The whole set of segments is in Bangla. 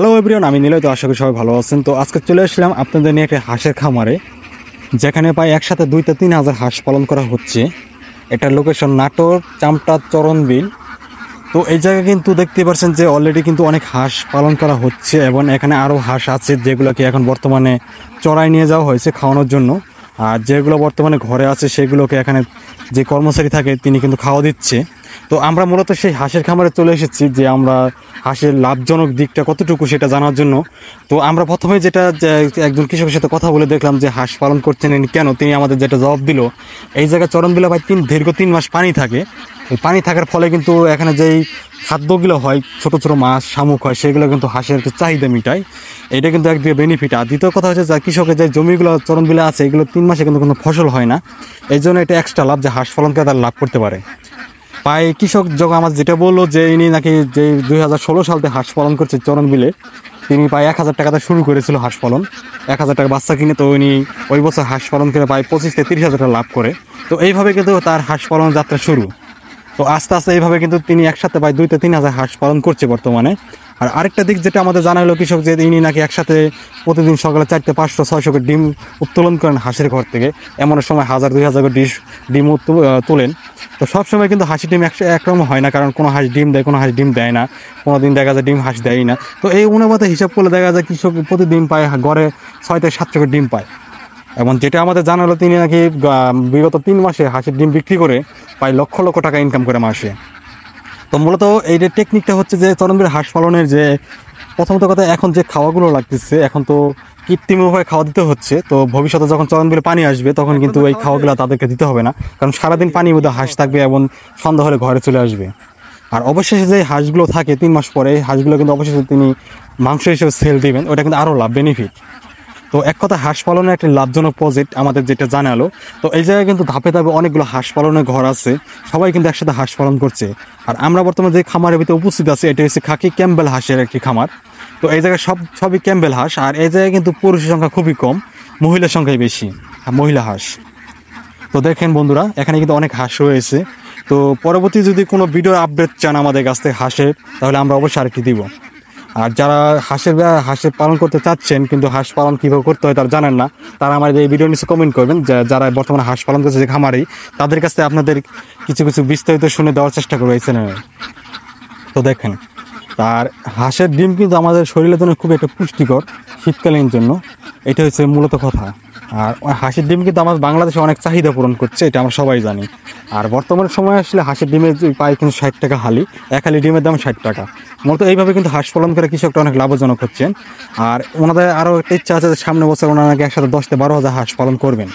হ্যালো এভরিওন আমি নিলয় তো আশা করি সবাই ভালো আছেন। তো আজকে চলে আসলাম আপনাদের নিয়ে একটা হাঁসের খামারে, যেখানে প্রায় একসাথে দুইটা তিন হাজার হাঁস পালন করা হচ্ছে। এটার লোকেশন নাটোর, চামটা, চরণবিল। তো এই জায়গায় কিন্তু দেখতে পাচ্ছেন যে অলরেডি কিন্তু অনেক হাঁস পালন করা হচ্ছে এবং এখানে আরও হাঁস আছে যেগুলোকে এখন বর্তমানে চড়াই নিয়ে যাওয়া হয়েছে খাওয়ানোর জন্য। আর যেগুলো বর্তমানে ঘরে আছে সেগুলোকে এখানে যে কর্মচারী থাকে তিনি কিন্তু খাওয়া দিচ্ছে। তো আমরা মূলত সেই হাঁসের খামারে চলে এসেছি যে আমরা হাঁসের লাভজনক দিকটা কতটুকু সেটা জানার জন্য। তো আমরা প্রথমে যেটা একজন কৃষকের সাথে কথা বলে দেখলাম যে হাঁস পালন করছেন কেন, তিনি আমাদের যেটা জবাব দিল, এই জায়গায় চরণবিলা ভাই তিন, দীর্ঘ তিন মাস পানি থাকে। এই পানি থাকার ফলে কিন্তু এখানে যেই খাদ্যগুলো হয়, ছোট ছোট মাছ, শামুক হয়, সেগুলো কিন্তু হাঁসের একটু চাহিদা মিটায়। এটা কিন্তু একদিকে বেনিফিট আর দ্বিতীয় কথা হচ্ছে যে কৃষকের যে জমিগুলো চরণবিলা আছে, এগুলো তিন মাসে কিন্তু কোনো ফসল হয় না। এই জন্য এটা এক্সট্রা লাভ যে হাঁস পালন তারা লাভ করতে পারে। পাই কৃষক যখন আমার যেটা বলল যে ইনি নাকি যে দুই হাজার ষোলো সালতে হাঁস পালন করছে চরণ বিলে, তিনি পায়ে এক হাজার টাকাতে শুরু করেছিল হাঁস পালন। এক হাজার টাকা বাচ্চা কিনে তো উনি ওই বছর হাঁস পালন করে প্রায় পঁচিশ থেকে তিরিশ হাজার টাকা লাভ করে। তো এইভাবে কিন্তু তার হাঁস পালন যাত্রা শুরু। তো আস্তে আস্তে এইভাবে কিন্তু তিনি একসাথে প্রায় দুই থেকে তিন হাজার হাঁস পালন করছে বর্তমানে। আর আরেকটা দিক যেটা আমাদের জানা হলো কৃষক যে ইনি নাকি একসাথে প্রতিদিন সকালে চারটে পাঁচশো ছয়শো করে ডিম উত্তোলন করেন হাঁসের ঘর থেকে। এমন সময় হাজার, দুই হাজার করে ডিশ, ডিম তোলেন। তো সবসময় কিন্তু হাসি ডিম একশো একরকম হয় না, কারণ কোনো হাঁস ডিম দেয়, কোনো হাঁস ডিম দেয় না। কোনো দিন দেখা যায় ডিম হাঁস দেয় না। তো এই অনুপাতে হিসাব করলে দেখা যায় কৃষক প্রতিদিন পায় গড়ে ছয় থেকে সাতশো করে ডিম পায়। এবং যেটা আমাদের জানা হলো তিনি নাকি বিগত তিন মাসে হাঁসের ডিম বিক্রি করে প্রায় লক্ষ লক্ষ টাকা ইনকাম করে মাসে। তো মূলত এই যে টেকনিকটা হচ্ছে যে চরণবীর হাঁস পালনের যে, প্রথমত কথা এখন যে খাওয়াগুলো লাগতেছে, এখন তো কৃত্রিম উপায়ে খাওয়া দিতে হচ্ছে। তো ভবিষ্যতে যখন চরণবিলে পানি আসবে, তখন কিন্তু এই খাওয়াগুলো তাদেরকে দিতে হবে না। কারণ সারাদিন পানির মধ্যে হাঁস থাকবে এবং সন্ধ্যা হলে ঘরে চলে আসবে। আর অবশেষে যে হাঁসগুলো থাকে, তিন মাস পরে, হাঁসগুলো কিন্তু অবশেষে তিনি মাংস হিসেবে সেল দিবেন। ওটা কিন্তু আরও লাভ বেনিফিট তো এক কথা, হাঁস পালনের একটা লাভজনক প্রজেক্ট আমাদের যেটা জানালো। তো এই জায়গায় কিন্তু ধাপে ধাপে অনেকগুলো হাঁস পালনের ঘর আছে। সবাই কিন্তু একসাথে হাঁস পালন করছে। আর আমরা বর্তমানে যে খামারের ভিতরে উপস্থিত আছি, এটা হচ্ছে খাকি ক্যাম্বেল হাঁসের একটি খামার। তো এই জায়গায় সব, সবই ক্যাম্বেল হাঁস। আর এই জায়গায় কিন্তু পুরুষের সংখ্যা খুবই কম, মহিলার সংখ্যাই বেশি মহিলা হাঁস। তো দেখেন বন্ধুরা, এখানে কিন্তু অনেক হাঁস রয়েছে। তো পরবর্তী যদি কোনো ভিডিও আপডেট চান আমাদের কাছ থেকে হাঁসের, তাহলে আমরা অবশ্যই আরেকটি দিব। আর যারা হাঁসের হাঁসের পালন করতে চাচ্ছেন, কিন্তু হাঁস পালন কীভাবে করতে হয় তারা জানেন না, তারা আমাদের এই ভিডিও নিচে কমেন্ট করবেন। যারা বর্তমানে হাঁস পালন করছে যে খামারেই তাদের কাছে আপনাদের কিছু কিছু বিস্তারিত শুনে দেওয়ার চেষ্টা করব এই চ্যানেলে তো দেখেন, আর হাঁসের ডিম কিন্তু আমাদের শরীরের জন্য খুব একটা পুষ্টিকর শীতকালীন জন্য। এটা হচ্ছে মূলত কথা। আর হাঁসের ডিম কিন্তু আমাদের বাংলাদেশে অনেক চাহিদা পূরণ করছে, এটা আমরা সবাই জানি। আর বর্তমান সময় আসলে হাঁসের ডিমের যে পাই কিন্তু ষাট টাকা হালি, এক হালি ডিমের দাম ষাট টাকা। মূলত এইভাবে কিন্তু হাঁস পালন করে কৃষকরা অনেক লাভজনক হচ্ছেন আর ওনাদের আরও একটা ইচ্ছা আছে সামনে বছর ওনারা নাকি একসাথে দশ থেকে বারো হাজার হাঁস পালন করবেন।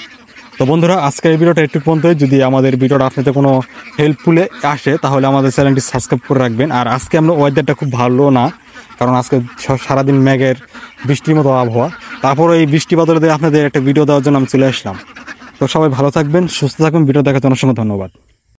তো বন্ধুরা, আজকের এই ভিডিওটা একটু পর্যন্ত যদি আমাদের ভিডিওটা আপনাদের কোনো হেল্পফুলে আসে, তাহলে আমাদের চ্যানেলটি সাবস্ক্রাইব করে রাখবেন। আর আজকে আমরা ওয়েদারটা খুব ভালো না, কারণ আজকে সারাদিন মেঘের বৃষ্টির মতো আবহাওয়া। তারপর এই বৃষ্টি দিয়ে আপনাদের একটা ভিডিও দেওয়ার জন্য আমি চলে আসলাম। তো সবাই ভালো থাকবেন, সুস্থ থাকবেন। ভিডিও দেখার জন্য অসংখ্য ধন্যবাদ।